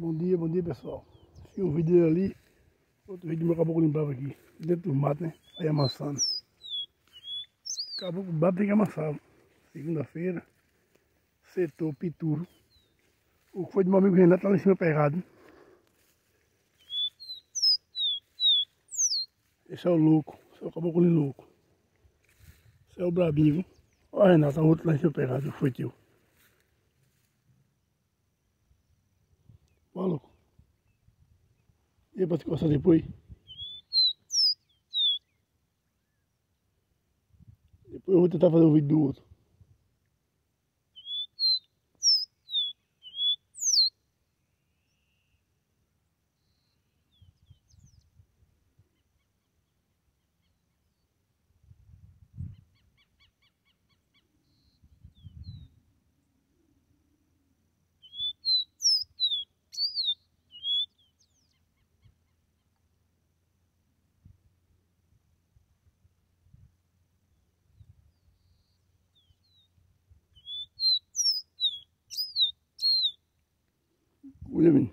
Bom dia, bom dia pessoal. Tinha um vídeo ali, outro vídeo meu caboclo lembrava aqui, dentro do mato, né? Aí amassando. Caboclo brabo tem que amassar. Segunda-feira, setor Pituro. O que foi do meu amigo Renato tá lá em cima pegado. Esse é o louco, esse é o caboclo louco. Esse é o brabinho? Olha Renato, o outro lá em cima pegado, foi teu. Maluco. E pra te coçar depois? Depois eu vou tentar fazer o vídeo do outro. والابن